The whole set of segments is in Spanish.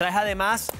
Traes además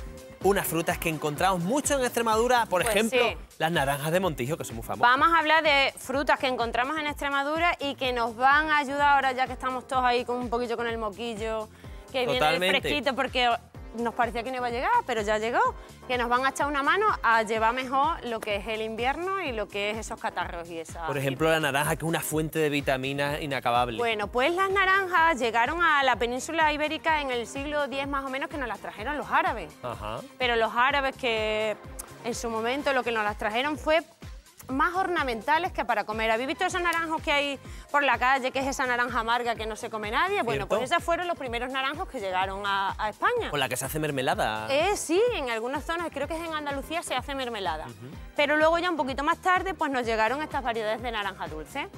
unas frutas que encontramos mucho en Extremadura, por Pues ejemplo, sí. las naranjas de Montijo, que son muy famosas. Vamos a hablar de frutas que encontramos en Extremadura y que nos van a ayudar ahora ya que estamos todos ahí con un poquillo con el moquillo, que viene el fresquito porque nos parecía que no iba a llegar, pero ya llegó, que nos van a echar una mano a llevar mejor lo que es el invierno y lo que es esos catarros y esa... Por ejemplo, la naranja, que es una fuente de vitaminas inacabable. Bueno, pues las naranjas llegaron a la península ibérica en el siglo X más o menos que nos las trajeron los árabes. Ajá. Pero los árabes que en su momento lo que nos las trajeron fue más ornamentales que para comer. ¿Habéis visto esos naranjos que hay por la calle, que es esa naranja amarga que no se come nadie? Bueno, Cierto. pues esos fueron los primeros naranjos que llegaron a, a España. Con la que se hace mermelada. Eh, sí, en algunas zonas, creo que es en Andalucía, se hace mermelada. Pero luego ya un poquito más tarde, pues nos llegaron estas variedades de naranja dulce.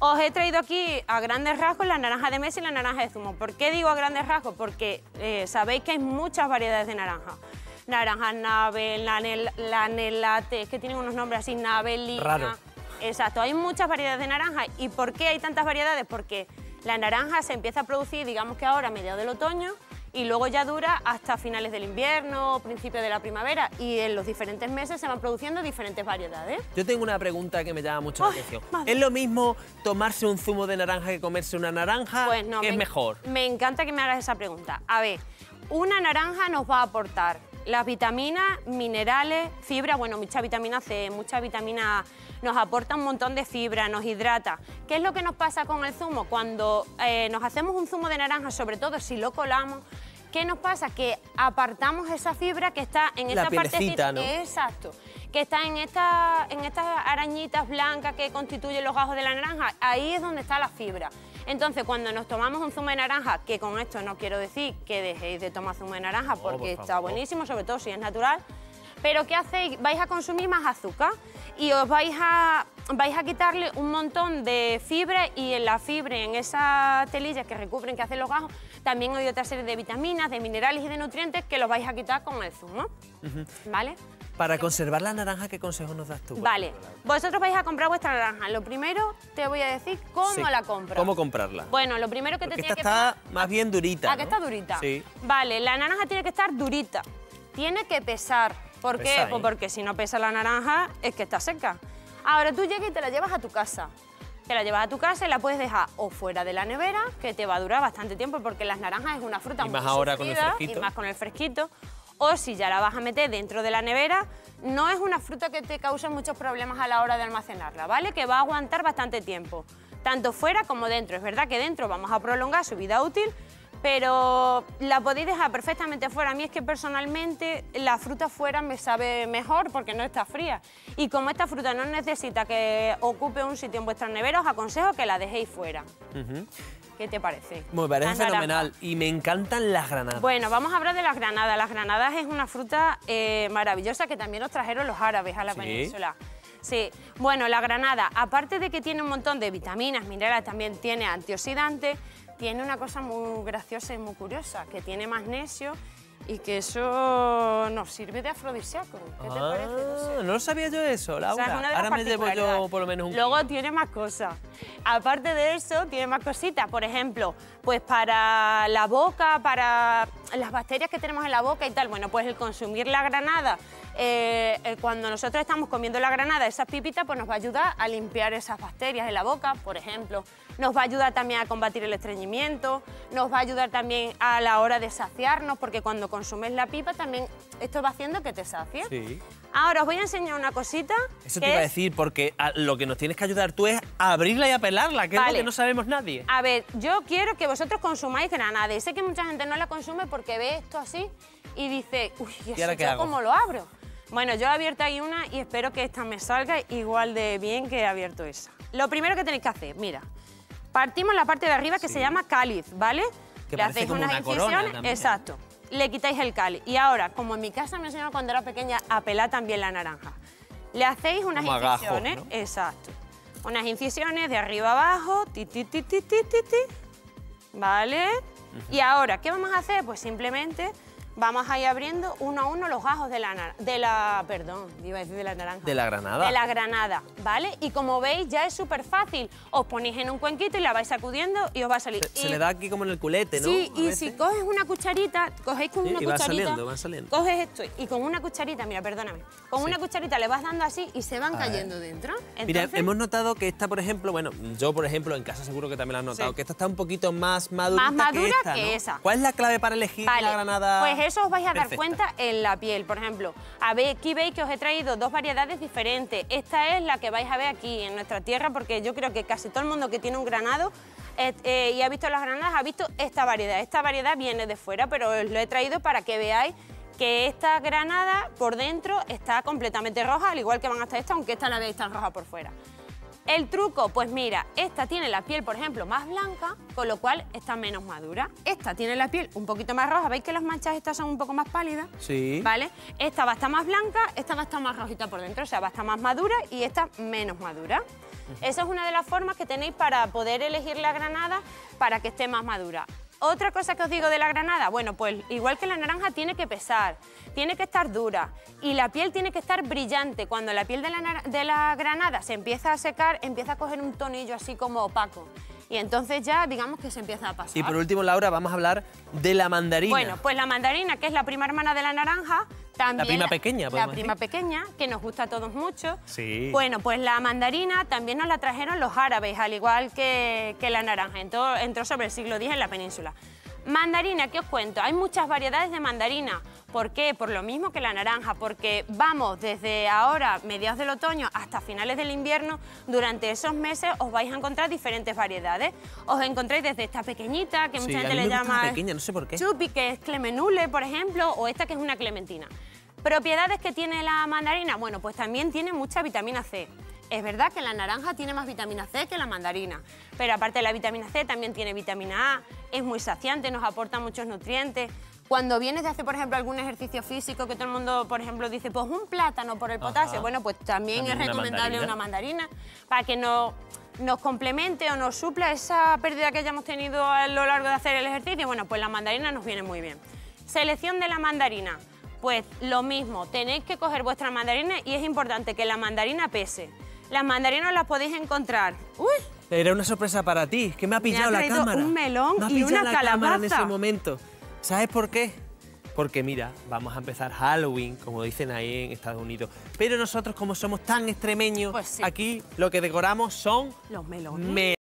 Os he traído aquí a grandes rasgos la naranja de mesa y la naranja de zumo. ¿Por qué digo a grandes rasgos? Porque eh, sabéis que hay muchas variedades de naranja. Naranja nave, la, nel- la nelate, es que tienen unos nombres así, navelina. Raro. Exacto, hay muchas variedades de naranja. ¿Y por qué hay tantas variedades? Porque la naranja se empieza a producir, digamos que ahora, a mediados del otoño, y luego ya dura hasta finales del invierno, principios de la primavera, y en los diferentes meses se van produciendo diferentes variedades. Yo tengo una pregunta que me llama mucho la Ay, atención. madre. ¿Es lo mismo tomarse un zumo de naranja que comerse una naranja? Pues no, ¿Qué es me- mejor? Me encanta que me hagas esa pregunta. A ver, una naranja nos va a aportar las vitaminas, minerales, fibra, bueno, mucha vitamina C, mucha vitamina A, nos aporta un montón de fibra, nos hidrata. ¿Qué es lo que nos pasa con el zumo? Cuando eh, nos hacemos un zumo de naranja, sobre todo si lo colamos, ¿qué nos pasa? Que apartamos esa fibra que está en esta partecita. ¿no? Exacto. Que está en, esta, en estas arañitas blancas que constituyen los gajos de la naranja. Ahí es donde está la fibra. Entonces, cuando nos tomamos un zumo de naranja, que con esto no quiero decir que dejéis de tomar zumo de naranja por porque está buenísimo, sobre todo si es natural, pero ¿qué hacéis? Vais a consumir más azúcar y os vais a, vais a quitarle un montón de fibra y en la fibra, en esas telillas que recubren, que hacen los gajos, también hay otra serie de vitaminas, de minerales y de nutrientes que los vais a quitar con el zumo. ¿Vale? Para conservar la naranja, ¿qué consejo nos das tú? Vale. Vosotros vais a comprar vuestra naranja. Lo primero te voy a decir cómo Sí. la compras. ¿Cómo comprarla? Bueno, lo primero que Porque te esta tiene que está más bien durita, ¿A que ¿no? está durita? Sí. Vale, la naranja tiene que estar durita. Tiene que pesar. ¿Por qué? ¿eh? Pues porque si no pesa la naranja es que está seca. Ahora tú llegas y te la llevas a tu casa. Te la llevas a tu casa y la puedes dejar o fuera de la nevera, que te va a durar bastante tiempo porque las naranjas es una fruta Y muy más ahora con el fresquito. Y más con el fresquito. O si ya la vas a meter dentro de la nevera, no es una fruta que te cause muchos problemas a la hora de almacenarla, ¿vale? Que va a aguantar bastante tiempo, tanto fuera como dentro. Es verdad que dentro vamos a prolongar su vida útil, pero la podéis dejar perfectamente fuera. A mí es que personalmente la fruta fuera me sabe mejor porque no está fría. Y como esta fruta no necesita que ocupe un sitio en vuestra nevera, os aconsejo que la dejéis fuera. ¿Qué te parece? Me parece fenomenal. Y me encantan las granadas. Bueno, vamos a hablar de las granadas. Las granadas es una fruta eh, maravillosa que también nos trajeron los árabes a la ¿Sí? península. Sí, bueno, la granada, aparte de que tiene un montón de vitaminas, minerales, también tiene antioxidantes, tiene una cosa muy graciosa y muy curiosa, que tiene magnesio y que eso nos sirve de afrodisíaco. ¿Qué te Ah, parece? No sé. no sabía yo eso, O Laura. sea, es una de las Ahora me llevo yo por lo menos un Luego kilo. tiene más cosas. Aparte de eso, tiene más cositas. Por ejemplo, pues para la boca, para las bacterias que tenemos en la boca y tal. Bueno, pues el consumir la granada, eh, eh, cuando nosotros estamos comiendo la granada, esas pipitas, pues nos va a ayudar a limpiar esas bacterias en la boca, por ejemplo. Nos va a ayudar también a combatir el estreñimiento, nos va a ayudar también a la hora de saciarnos, porque cuando consumes la pipa también esto va haciendo que te sacies. Sí. Ahora os voy a enseñar una cosita. Eso que te iba a decir, porque a- lo que nos tienes que ayudar tú es a abrirla y a pelarla, que es lo que no sabemos nadie. A ver, yo quiero que vosotros consumáis granada y sé que mucha gente no la consume porque ve esto así y dice, uy, ¿y eso ahora qué yo cómo lo abro? Bueno, yo he abierto ahí una y espero que esta me salga igual de bien que he abierto esa. Lo primero que tenéis que hacer, mira, partimos la parte de arriba que Sí. se llama cáliz, ¿vale? Que Le hacéis como unas una incisiones, exacto. Le quitáis el cáliz. Y ahora, como en mi casa me enseñaron cuando era pequeña a pelar también la naranja, le hacéis unas Como incisiones, ¿no? exacto. Unas incisiones de arriba abajo, ti, ti, ti, ti, ti, ti, ti. ¿Vale? Y ahora, ¿qué vamos a hacer? Pues simplemente vamos a ir abriendo uno a uno los gajos de la, de la perdón, iba a decir de la naranja. De la granada. De la granada, ¿vale? Y como veis ya es súper fácil. Os ponéis en un cuenquito y la vais sacudiendo y os va a salir. Se, le da aquí como en el culete, ¿no? Sí, A y veces. si coges una cucharita, cogéis con Sí, una y va cucharita. saliendo, va saliendo. Coges esto y con una cucharita, mira, perdóname, con Sí. una cucharita le vas dando así y se van A ver. cayendo dentro. Mira, Entonces, hemos notado que esta, por ejemplo, bueno, yo, por ejemplo, en casa seguro que también la has notado, Sí. que esta está un poquito más madura Más madura que, esta, que ¿no? esa. ¿Cuál es la clave para elegir Vale, la granada Pues eso os vais a dar cuenta en la piel. Por ejemplo, aquí veis que os he traído dos variedades diferentes. Esta es la que vais a ver aquí en nuestra tierra, porque yo creo que casi todo el mundo que tiene un granado eh, eh, y ha visto las granadas ha visto esta variedad. Esta variedad viene de fuera, pero os lo he traído para que veáis que esta granada por dentro está completamente roja, al igual que van hasta esta, aunque esta la veis tan roja por fuera. El truco, pues mira, esta tiene la piel, por ejemplo, más blanca, con lo cual está menos madura. Esta tiene la piel un poquito más roja, ¿veis que las manchas estas son un poco más pálidas? Sí. ¿Vale? Esta va a estar más blanca, esta va a estar más rojita por dentro, o sea, va a estar más madura y esta menos madura. Esa es una de las formas que tenéis para poder elegir la granada para que esté más madura. Otra cosa que os digo de la granada, bueno, pues igual que la naranja tiene que pesar, tiene que estar dura y la piel tiene que estar brillante. Cuando la piel de la, de la granada se empieza a secar, empieza a coger un tonillo así como opaco. Y entonces ya digamos que se empieza a pasar. Y por último, Laura, vamos a hablar de la mandarina. Bueno, pues la mandarina, que es la prima hermana de la naranja, también... prima pequeña, La prima decir. pequeña, que nos gusta a todos mucho. Sí. Bueno, pues la mandarina también nos la trajeron los árabes, al igual que, que la naranja. Entró, entró sobre el siglo X en la península. Mandarina, ¿qué os cuento? Hay muchas variedades de mandarina. ¿Por qué? Por lo mismo que la naranja, porque vamos desde ahora, mediados del otoño, hasta finales del invierno, durante esos meses os vais a encontrar diferentes variedades. Os encontráis desde esta pequeñita, que Sí, mucha gente le llama pequeña, no sé por qué. chupi, que es clemenule, por ejemplo, o esta que es una clementina. ¿Propiedades que tiene la mandarina? Bueno, pues también tiene mucha vitamina C. Es verdad que la naranja tiene más vitamina C que la mandarina, pero aparte de la vitamina C también tiene vitamina A, es muy saciante, nos aporta muchos nutrientes. Cuando vienes de hacer, por ejemplo, algún ejercicio físico, que todo el mundo, por ejemplo, dice, pues un plátano por el potasio, Ajá. bueno, pues también, También es una recomendable mandarina. una mandarina para que no, nos complemente o nos supla esa pérdida que hayamos tenido a lo largo de hacer el ejercicio. Bueno, pues la mandarina nos viene muy bien. Selección de la mandarina. Pues lo mismo, tenéis que coger vuestra mandarina y es importante que la mandarina pese. Las mandarinas las podéis encontrar. ¡Uy! Era una sorpresa para ti, que me ha pillado la traído cámara. un melón Me ha y una la cámara en ese calabaza. momento. ¿Sabes por qué? Porque mira, vamos a empezar Halloween, como dicen ahí en Estados Unidos. Pero nosotros, como somos tan extremeños, Pues sí. aquí lo que decoramos son Los melones. me-